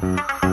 Bye.